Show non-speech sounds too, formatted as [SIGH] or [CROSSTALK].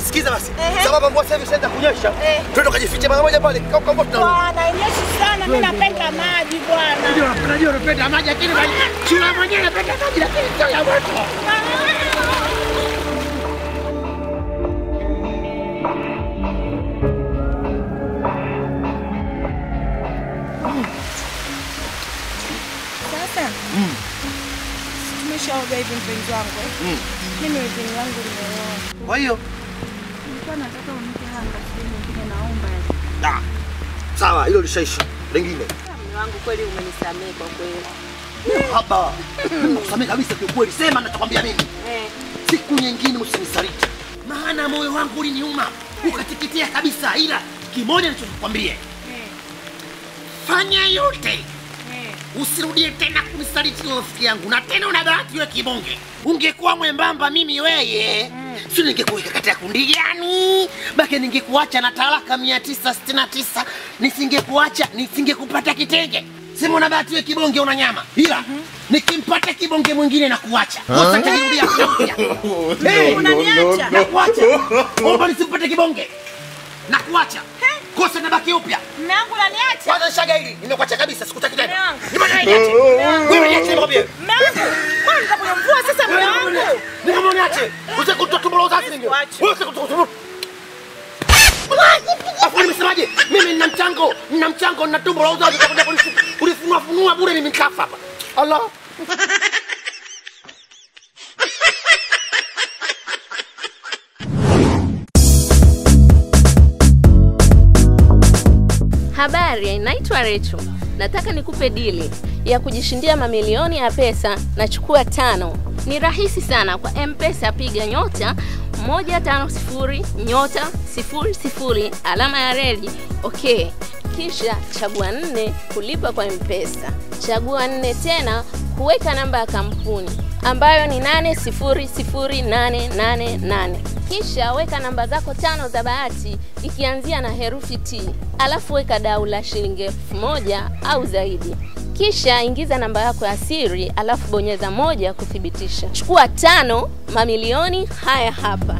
Nisikize basi. Sababu mvua sasa hivi ishaanza kunyesha. Eh. Twende kajifiche mara moja pale. Kwa kwa tunarudi. Bwana, inyeshi sana. Mimi napenda maji bwana. Ndio Unajua unapenda maji lakini kila mwenyewe anapenda maji lakini sio ya moto. Sasa tumeshaoga hivi mpenzi wangu. eh? Mimi wezini wangu nimeoa. Kwa hiyo Nilikuwa nataka unipe hanga sehemu nyingine naomba. ah, sawa, hilo lishaisha. Lingine. Mume wangu kweli umenisamehe kwa kweli. Nakusamehe kabisa. Sema nitakwambia mimi. Eh. Siku nyingine usinisaliti. Maana moyo wangu uliniuma. Ukatikitia kabisa ila kimoja nilichokwambia. Eh. Fanya yote Eh. usirudie tena kunisaliti rafiki yangu, na tena una bahati wewe kibonge. Ungekuwa mwembamba mimi weye mm. Si ningekuweka katika kundi gani? Bake ningekuacha na talaka mia tisa sitini na tisa nisingekuacha nisingekupata kitenge. Sema na bahati wewe kibonge, una nyama, ila nikimpata kibonge mwingine na kuacha. [LAUGHS] Hey, Unaniacha? na kuacha [LAUGHS] omba nisimpate kibonge na kuacha kosa nabaki upya. Mume wangu unaniacha? Kwanza shaga hili nimekuacha kabisa, sikutaki tena. Niache. [LAUGHS] Wewe niache nikwambie. Niache. Usiku kutoa tumbo la uzazi ninge. Wacha. Wewe usiku tumbo. Afu nimesemaje? Mimi nina mchango, nina mchango na tumbo la uzazi utakuja kunifunua funua bure mimi nikafa hapa. Allah. Habari, naitwa Recho. Nataka nikupe dili ya kujishindia mamilioni ya pesa. Nachukua tano. Ni rahisi sana. Kwa M-Pesa piga nyota 150 nyota 00 alama ya reli. Okay, kisha chagua nne kulipa kwa M-Pesa. Chagua nne tena kuweka namba ya kampuni ambayo ni 800888. Kisha weka namba zako tano za bahati ikianzia na herufi T, alafu weka dau la shilingi elfu moja au zaidi. Kisha ingiza namba yako ya siri, alafu bonyeza moja kuthibitisha. Chukua tano mamilioni haya hapa.